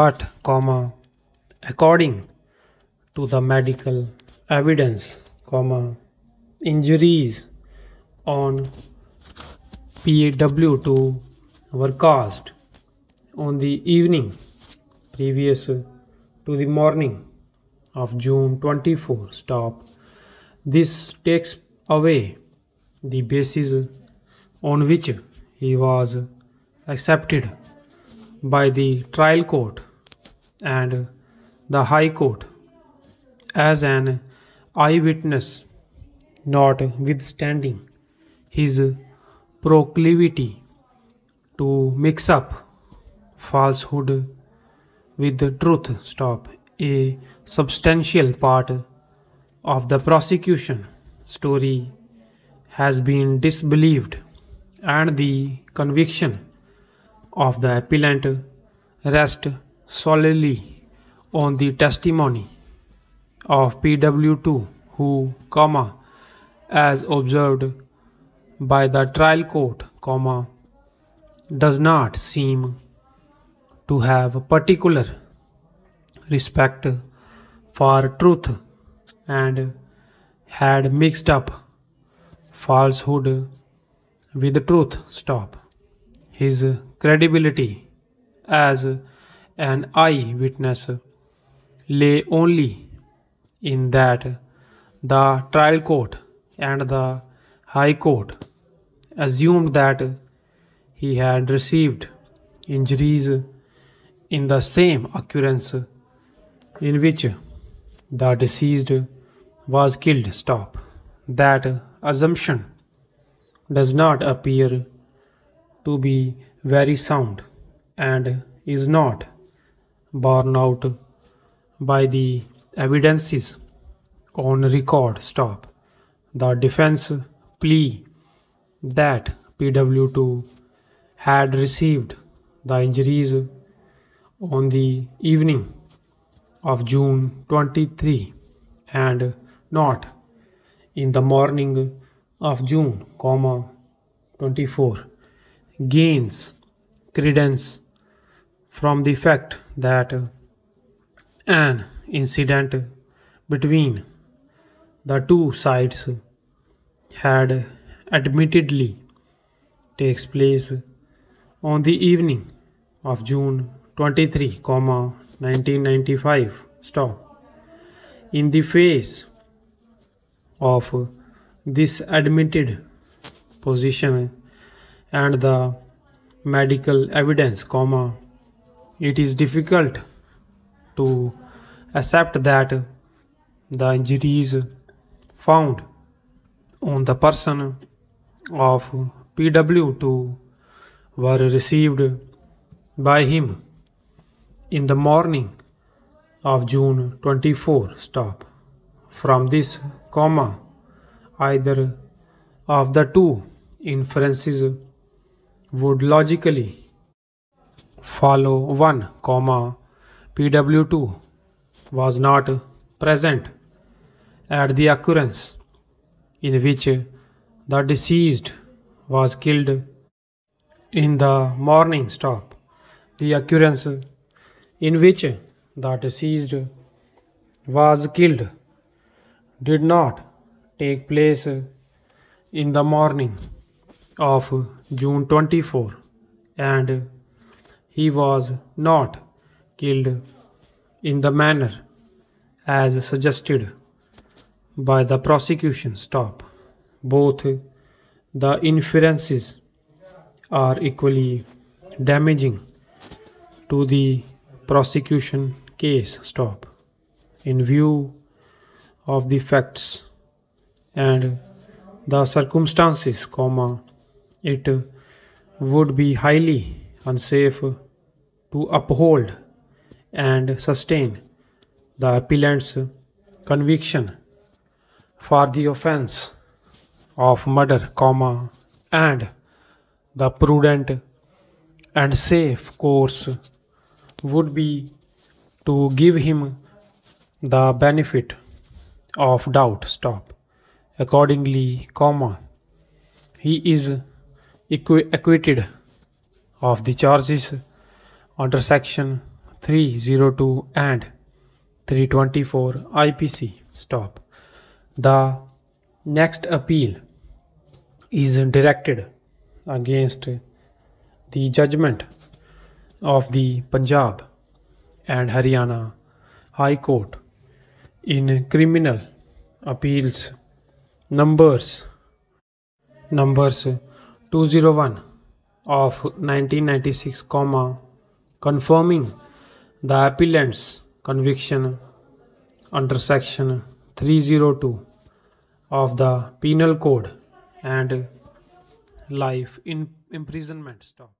but comma according to the medical evidence comma injuries on PW2 were caused on the evening previous to the morning of June 24 stop. This takes away the basis on which he was accepted by the trial court and the high court as an eyewitness notwithstanding his proclivity to mix up falsehood with the truth. Stop. A substantial part of the prosecution story has been disbelieved and the conviction of the appellant rest solely on the testimony of PW2 who comma as observed by the trial court comma does not seem to have a particular respect for truth and had mixed up falsehood with truth. Stop his credibility as an eyewitness lay only in that the trial court and the high court assumed that he had received injuries in the same occurrence in which the deceased was killed. Stop. That assumption does not appear to be very sound and is not borne out by the evidences on record. Stop. The defense plea that pw2 had received the injuries on the evening of june 23 and not in the morning of june comma 24 gains credence from the fact that an incident between the two sides had admittedly takes place on the evening of June 23, 1995 stop. In the face of this admitted position and the medical evidence comma it is difficult to accept that the injuries found on the person of PW2 were received by him in the morning of June 24 stop from this comma either of the two inferences would logically follow 1 comma pw2 was not present at the occurrence in which the deceased was killed in the morning stop. The occurrence in which the deceased was killed did not take place in the morning of June 24 and he was not killed in the manner as suggested by the prosecution stop. Both the inferences are equally damaging to the prosecution case stop. In view of the facts and the circumstances comma it would be highly unsafe to uphold and sustain the appellant's conviction for the offense of murder comma and the prudent and safe course would be to give him the benefit of doubt. Stop. Accordingly comma he is acquitted of the charges under section 302 and 324 IPC. Stop. The next appeal is directed against the judgment of the Punjab and Haryana High Court in criminal appeals numbers numbers 201 of 1996 comma confirming the appellant's conviction under section 302 of the penal code and life in imprisonment stop